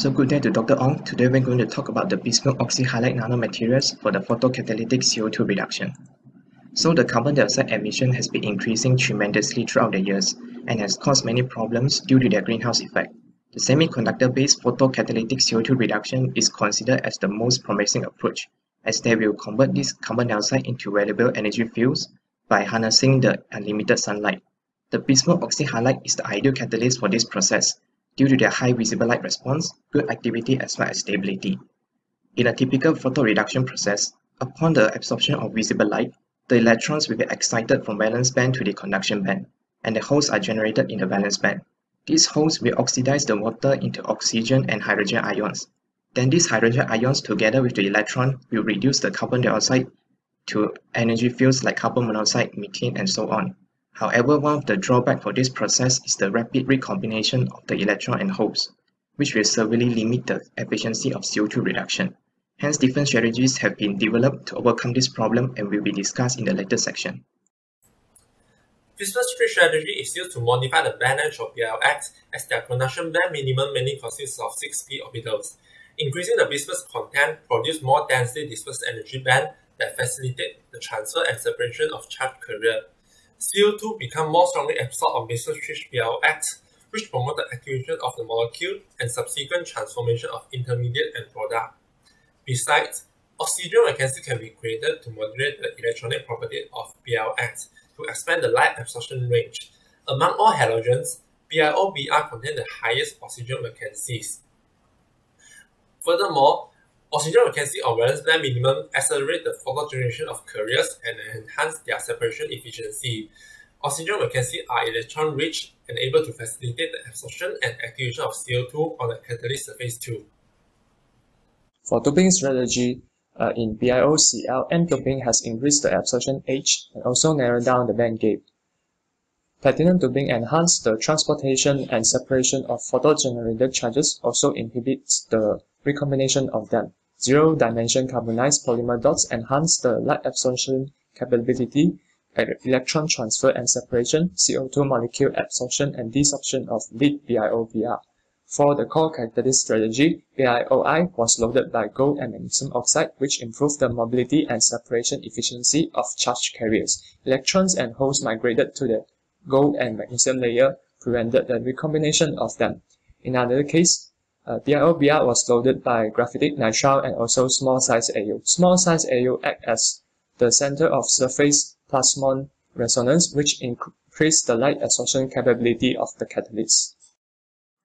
So good day to Dr. Ong. Today we're going to talk about the bismuth oxyhalide nanomaterials for the photocatalytic CO2 reduction. So the carbon dioxide emission has been increasing tremendously throughout the years and has caused many problems due to their greenhouse effect. The semiconductor-based photocatalytic CO2 reduction is considered as the most promising approach as they will convert this carbon dioxide into valuable energy fuels by harnessing the unlimited sunlight. The bismuth oxyhalide is the ideal catalyst for this process due to their high visible light response, good activity as well as stability. In a typical photoreduction process, upon the absorption of visible light, the electrons will be excited from valence band to the conduction band, and the holes are generated in the valence band. These holes will oxidize the water into oxygen and hydrogen ions. Then these hydrogen ions together with the electron will reduce the carbon dioxide to energy fields like carbon monoxide, methane, and so on. However, one of the drawbacks for this process is the rapid recombination of the electron and holes, which will severely limit the efficiency of CO2 reduction. Hence, different strategies have been developed to overcome this problem and will be discussed in the later section. Bismuth tree strategy is used to modify the balance of BiOX as their conduction band minimum mainly consists of 6p orbitals. Increasing the bismuth content produces more densely dispersed energy band that facilitate the transfer and separation of charge carrier. CO2 become more strongly absorbed on bismuth-rich BIOX, which promote the activation of the molecule and subsequent transformation of intermediate and product. Besides, oxygen vacancy can be created to modulate the electronic property of BIOX to expand the light absorption range. Among all halogens, BiO-Br contain the highest oxygen vacancies. Furthermore, Oxygen vacancy on valence band minimum accelerate the photogeneration of carriers and enhance their separation efficiency. Oxygen vacancy are electron-rich and able to facilitate the absorption and activation of CO2 on the catalyst surface too. For doping strategy, uh, in BiOCl, N-doping has increased the absorption H and also narrowed down the band gap. Platinum doping enhances the transportation and separation of photogenerated charges, also inhibits the recombination of them. Zero-dimension carbonized polymer dots enhance the light absorption capability, electron transfer and separation, CO2 molecule absorption and desorption of lead BiO-Br. For the cocatalyst strategy, BiOI was loaded by gold and magnesium oxide, which improved the mobility and separation efficiency of charge carriers. Electrons and holes migrated to the gold and magnesium layer, prevented the recombination of them. In another case, uh, was loaded by graphitic nitrile and also small size AU. Small size AU act as the center of surface plasmon resonance, which increase the light absorption capability of the catalyst.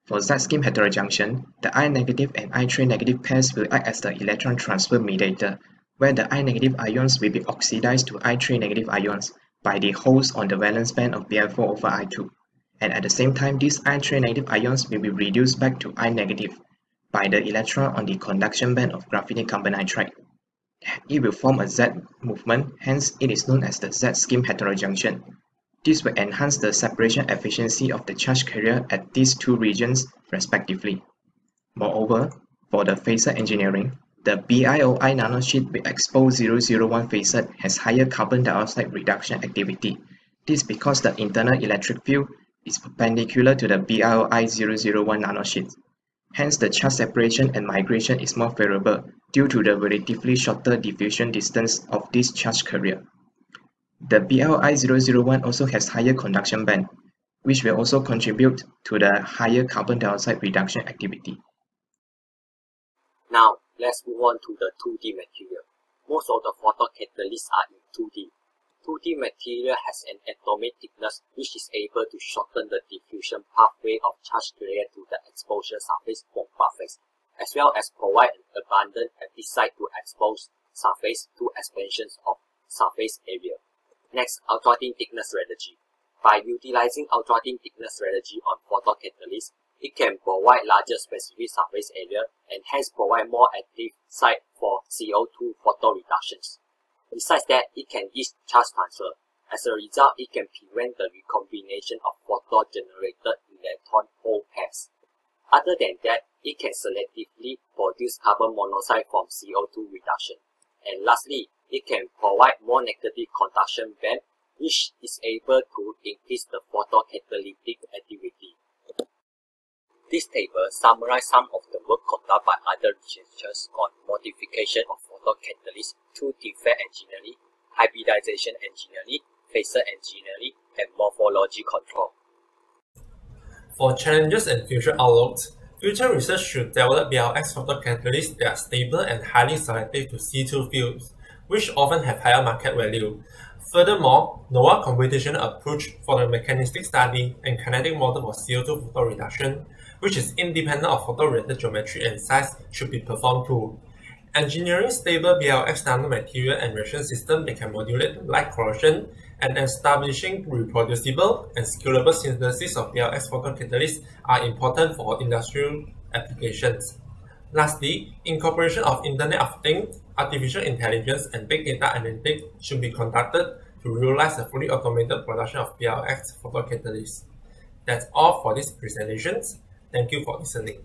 For Z-scheme heterojunction, the I-negative and I3 negative pairs will act as the electron transfer mediator, where the I-negative ions will be oxidized to I3 negative ions by the holes on the valence band of Bi4 over I2 and at the same time these I3 negative ions will be reduced back to I negative by the electron on the conduction band of graphene carbon nitride. It will form a Z movement, hence it is known as the Z-scheme heterojunction. This will enhance the separation efficiency of the charge carrier at these two regions respectively. Moreover, for the facet engineering, the BiOI nanosheet with exposed 001 facet has higher carbon dioxide reduction activity. This is because the internal electric field is perpendicular to the BiOI001 nanosheet. Hence, the charge separation and migration is more favorable due to the relatively shorter diffusion distance of this charge carrier. The BiOI001 also has higher conduction band, which will also contribute to the higher carbon dioxide reduction activity. Now, let's move on to the 2D material. Most of the photocatalysts are in 2D, 2D material has an atomic thickness which is able to shorten the diffusion pathway of charge carrier to the exposure surface from surface, as well as provide an abundant epicite to expose surface to expansions of surface area. Next, ultra-thin thickness strategy. By utilizing ultra-thin thickness strategy on photocatalysts, it can provide larger specific surface area and hence provide more active site for CO2 photoreductions. Besides that, it can ease charge transfer. As a result, it can prevent the recombination of photo-generated in electron hole pairs. Other than that, it can selectively produce carbon monoxide from CO2 reduction. And lastly, it can provide more negative conduction band, which is able to increase the photocatalytic activity. This table summarizes some of the work conducted by other researchers on modification of photocatalysts through defect engineering, hybridization engineering, facet engineering, and morphology control. For challenges and future outlooks, future research should develop BiOX photocatalysts that are stable and highly selective to C2 fields, which often have higher market value. Furthermore, NOAA computational approach for the mechanistic study and kinetic model for CO2 photo reduction, which is independent of photoreactor geometry and size, should be performed too. Engineering stable BiOX nanomaterial enrichment system that can modulate light corrosion and establishing reproducible and scalable synthesis of BiOX photocatalysts are important for industrial applications. Lastly, incorporation of Internet of Things, artificial intelligence, and big data analytics should be conducted to realize a fully automated production of BiOX photocatalysts. That's all for this presentation. Thank you for listening.